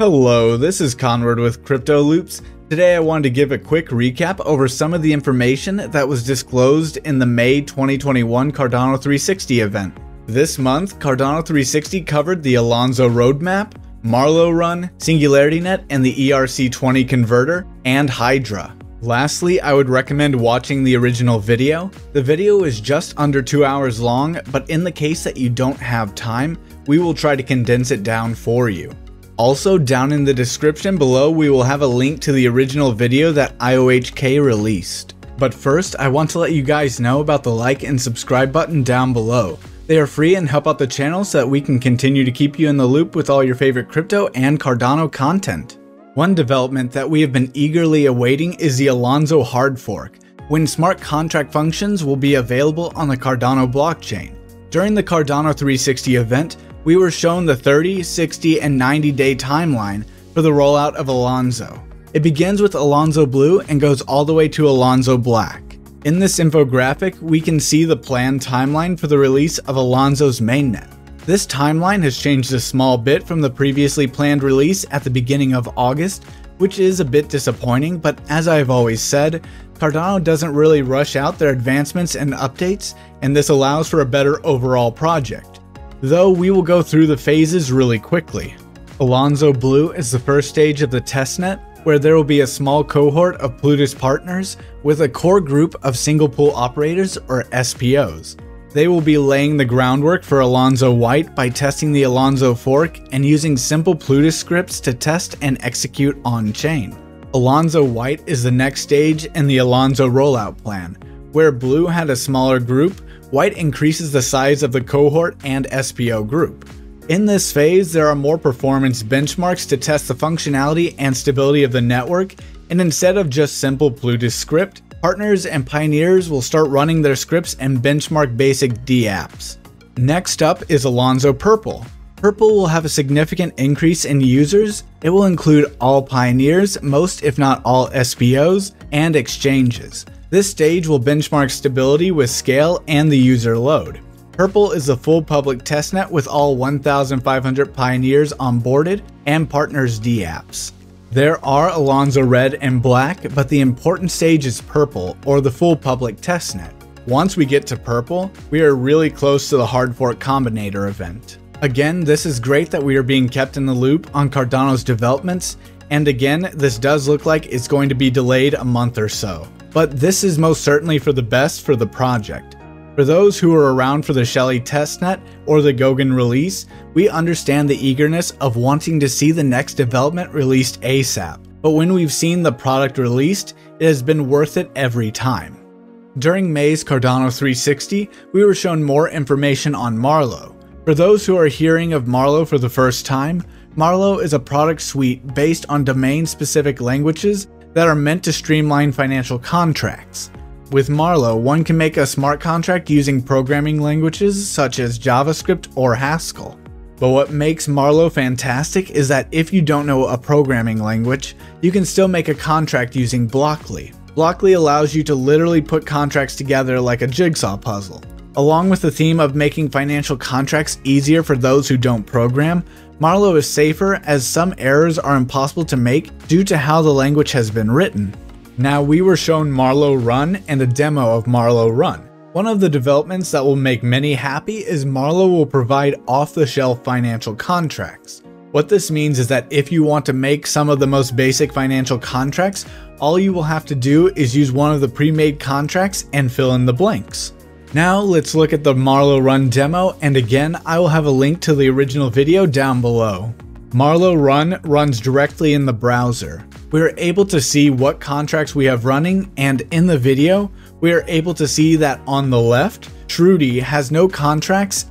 Hello, this is Conrad with Crypto Loops. Today I wanted to give a quick recap over some of the information that was disclosed in the May 2021 Cardano 360 event. This month, Cardano 360 covered the Alonzo roadmap, Marlowe Run, SingularityNet and the ERC20 converter, and Hydra. Lastly, I would recommend watching the original video. The video is just under 2 hours long, but in the case that you don't have time, we will try to condense it down for you. Also, down in the description below, we will have a link to the original video that IOHK released. But first, I want to let you guys know about the like and subscribe button down below. They are free and help out the channel so that we can continue to keep you in the loop with all your favorite crypto and Cardano content. One development that we have been eagerly awaiting is the Alonzo hard fork, when smart contract functions will be available on the Cardano blockchain. During the Cardano 360 event, we were shown the 30, 60, and 90 day timeline for the rollout of Alonzo. It begins with Alonzo Blue and goes all the way to Alonzo Black. In this infographic, we can see the planned timeline for the release of Alonzo's mainnet. This timeline has changed a small bit from the previously planned release at the beginning of August, which is a bit disappointing, but as I've always said, Cardano doesn't really rush out their advancements and updates, and this allows for a better overall project though we will go through the phases really quickly. Alonzo Blue is the first stage of the testnet, where there will be a small cohort of Plutus partners with a core group of single pool operators or SPOs. They will be laying the groundwork for Alonzo White by testing the Alonzo fork and using simple Plutus scripts to test and execute on chain. Alonzo White is the next stage in the Alonzo rollout plan, where Blue had a smaller group White increases the size of the cohort and SPO group. In this phase, there are more performance benchmarks to test the functionality and stability of the network, and instead of just simple Plutus script, partners and pioneers will start running their scripts and benchmark basic dApps. Next up is Alonzo Purple. Purple will have a significant increase in users. It will include all pioneers, most if not all SPOs, and exchanges. This stage will benchmark stability with scale and the user load. Purple is a full public testnet with all 1,500 pioneers onboarded and partners dApps. There are Alonzo Red and Black, but the important stage is Purple, or the full public testnet. Once we get to Purple, we are really close to the Hard Fork Combinator event. Again, this is great that we are being kept in the loop on Cardano's developments, and again, this does look like it's going to be delayed a month or so but this is most certainly for the best for the project. For those who are around for the Shelley testnet or the Goguen release, we understand the eagerness of wanting to see the next development released ASAP, but when we've seen the product released, it has been worth it every time. During May's Cardano 360, we were shown more information on Marlowe. For those who are hearing of Marlowe for the first time, Marlowe is a product suite based on domain-specific languages that are meant to streamline financial contracts. With Marlowe, one can make a smart contract using programming languages such as JavaScript or Haskell. But what makes Marlowe fantastic is that if you don't know a programming language, you can still make a contract using Blockly. Blockly allows you to literally put contracts together like a jigsaw puzzle. Along with the theme of making financial contracts easier for those who don't program, Marlow is safer as some errors are impossible to make due to how the language has been written. Now we were shown Marlowe Run and a demo of Marlowe Run. One of the developments that will make many happy is Marlowe will provide off-the-shelf financial contracts. What this means is that if you want to make some of the most basic financial contracts, all you will have to do is use one of the pre-made contracts and fill in the blanks. Now let's look at the Marlowe Run demo and again I will have a link to the original video down below. Marlowe Run runs directly in the browser. We are able to see what contracts we have running and in the video we are able to see that on the left Trudy has no contracts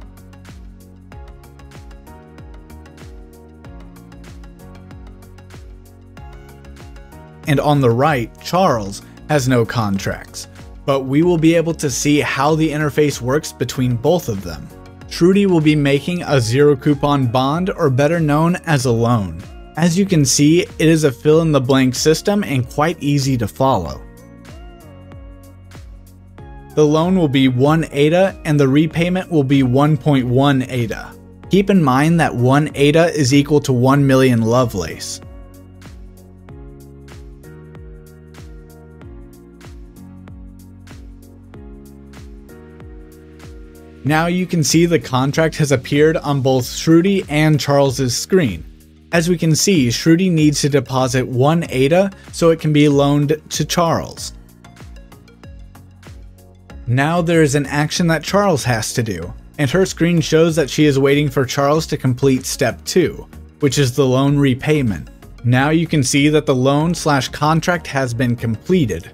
and on the right Charles has no contracts but we will be able to see how the interface works between both of them. Trudy will be making a zero coupon bond or better known as a loan. As you can see, it is a fill in the blank system and quite easy to follow. the loan will be 1 ADA and the repayment will be 1.1 ADA. Keep in mind that 1 ADA is equal to 1 million Lovelace. Now you can see the contract has appeared on both Shruti and Charles's screen. As we can see, Shruti needs to deposit 1 ADA so it can be loaned to Charles. Now there is an action that Charles has to do, and her screen shows that she is waiting for Charles to complete step 2, which is the loan repayment. Now you can see that the loan slash contract has been completed.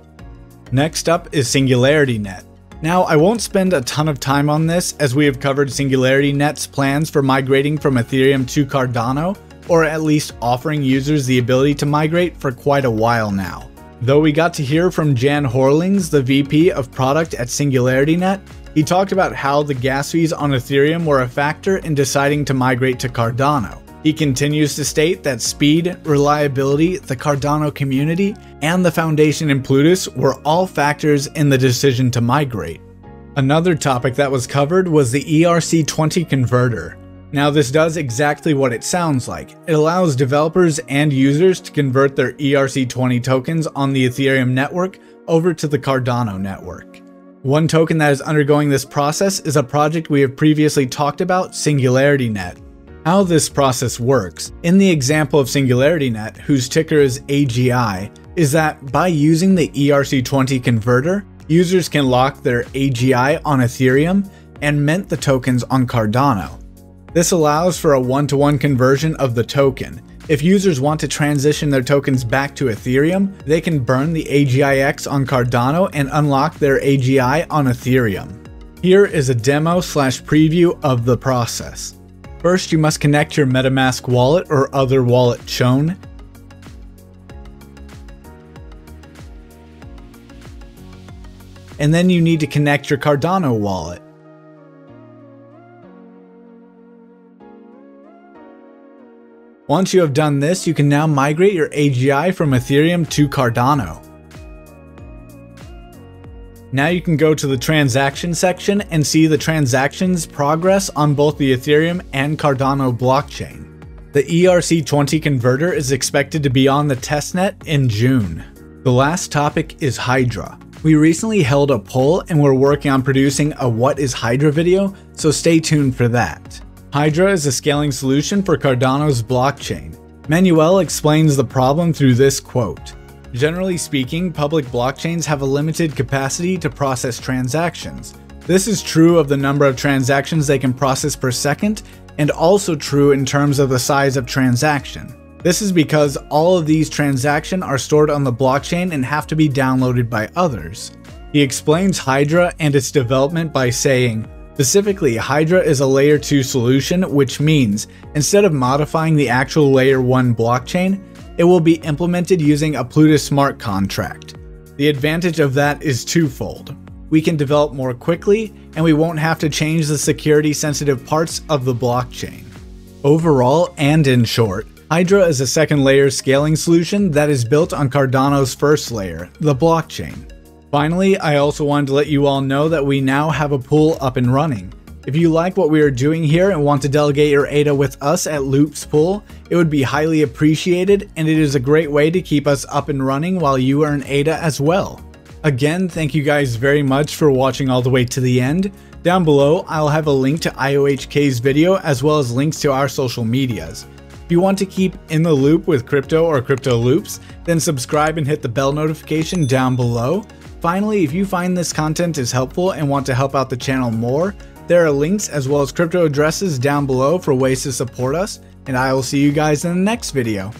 Next up is SingularityNet. Now, I won't spend a ton of time on this as we have covered SingularityNet's plans for migrating from Ethereum to Cardano, or at least offering users the ability to migrate for quite a while now. Though we got to hear from Jan Horlings, the VP of product at SingularityNet, he talked about how the gas fees on Ethereum were a factor in deciding to migrate to Cardano. He continues to state that speed, reliability, the Cardano community, and the foundation in Plutus were all factors in the decision to migrate. Another topic that was covered was the ERC20 converter. Now this does exactly what it sounds like. It allows developers and users to convert their ERC20 tokens on the Ethereum network over to the Cardano network. One token that is undergoing this process is a project we have previously talked about, SingularityNet. How this process works, in the example of SingularityNet, whose ticker is AGI, is that by using the ERC20 converter, users can lock their AGI on Ethereum and mint the tokens on Cardano. This allows for a one-to-one -one conversion of the token, if users want to transition their tokens back to Ethereum, they can burn the AGIX on Cardano and unlock their AGI on Ethereum. Here is a demo slash preview of the process. First, you must connect your MetaMask wallet or other wallet shown. And then you need to connect your Cardano wallet. Once you have done this, you can now migrate your AGI from Ethereum to Cardano. Now you can go to the transaction section and see the transactions progress on both the Ethereum and Cardano blockchain. The ERC20 converter is expected to be on the testnet in June. The last topic is Hydra. We recently held a poll and we're working on producing a What is Hydra video, so stay tuned for that. Hydra is a scaling solution for Cardano's blockchain. Manuel explains the problem through this quote. Generally speaking, public blockchains have a limited capacity to process transactions. This is true of the number of transactions they can process per second, and also true in terms of the size of transaction. This is because all of these transactions are stored on the blockchain and have to be downloaded by others. He explains Hydra and its development by saying, Specifically, Hydra is a layer 2 solution, which means instead of modifying the actual layer 1 blockchain, it will be implemented using a Plutus smart contract. The advantage of that is twofold. We can develop more quickly, and we won't have to change the security sensitive parts of the blockchain. Overall, and in short, Hydra is a second layer scaling solution that is built on Cardano's first layer, the blockchain. Finally, I also wanted to let you all know that we now have a pool up and running. If you like what we are doing here and want to delegate your ADA with us at Loops Pool, it would be highly appreciated and it is a great way to keep us up and running while you earn ADA as well. Again, thank you guys very much for watching all the way to the end. Down below, I'll have a link to IOHK's video as well as links to our social medias. If you want to keep in the loop with crypto or crypto loops, then subscribe and hit the bell notification down below. Finally, if you find this content is helpful and want to help out the channel more, there are links as well as crypto addresses down below for ways to support us, and I will see you guys in the next video.